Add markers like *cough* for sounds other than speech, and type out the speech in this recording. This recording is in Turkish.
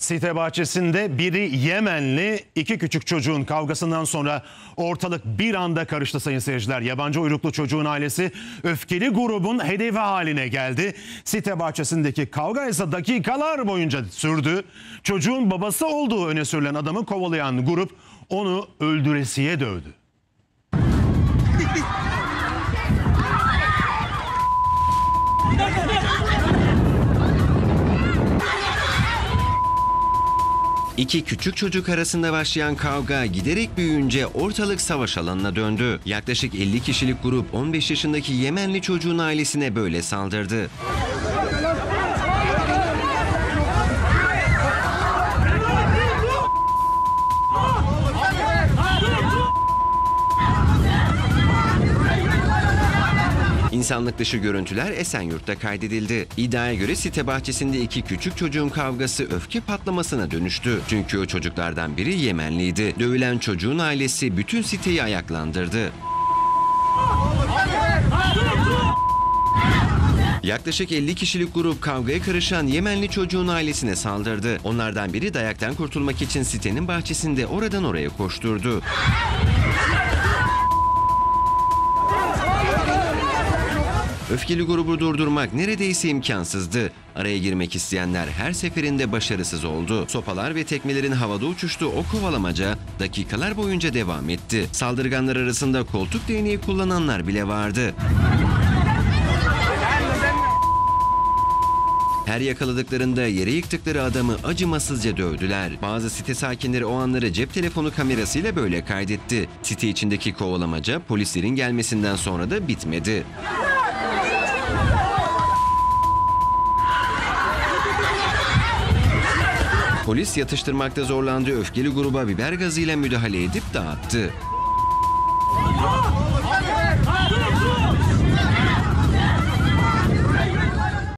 Site bahçesinde biri Yemenli, iki küçük çocuğun kavgasından sonra ortalık bir anda karıştı sayın seyirciler. Yabancı uyruklu çocuğun ailesi öfkeli grubun hedefi haline geldi. Site bahçesindeki kavga ise dakikalar boyunca sürdü. Çocuğun babası olduğu öne sürülen adamı kovalayan grup onu öldüresiye dövdü. *laughs* İki küçük çocuk arasında başlayan kavga giderek büyüyünce ortalık savaş alanına döndü. Yaklaşık 50 kişilik grup 15 yaşındaki Yemenli çocuğun ailesine böyle saldırdı. İnsanlık dışı görüntüler Esenyurt'ta kaydedildi. İddiaya göre site bahçesinde iki küçük çocuğun kavgası öfke patlamasına dönüştü. Çünkü o çocuklardan biri Yemenliydi. Dövülen çocuğun ailesi bütün siteyi ayaklandırdı. Yaklaşık 50 kişilik grup kavgaya karışan Yemenli çocuğun ailesine saldırdı. Onlardan biri dayaktan kurtulmak için sitenin bahçesinde oradan oraya koşturdu. Öfkeli grubu durdurmak neredeyse imkansızdı. Araya girmek isteyenler her seferinde başarısız oldu. Sopalar ve tekmelerin havada uçuştuğu o kovalamaca dakikalar boyunca devam etti. Saldırganlar arasında koltuk değneği kullananlar bile vardı. Her yakaladıklarında yere yıktıkları adamı acımasızca dövdüler. Bazı site sakinleri o anları cep telefonu kamerasıyla böyle kaydetti. Site içindeki kovalamaca polislerin gelmesinden sonra da bitmedi. Polis yatıştırmakta zorlandığı öfkeli gruba biber gazıyla müdahale edip dağıttı.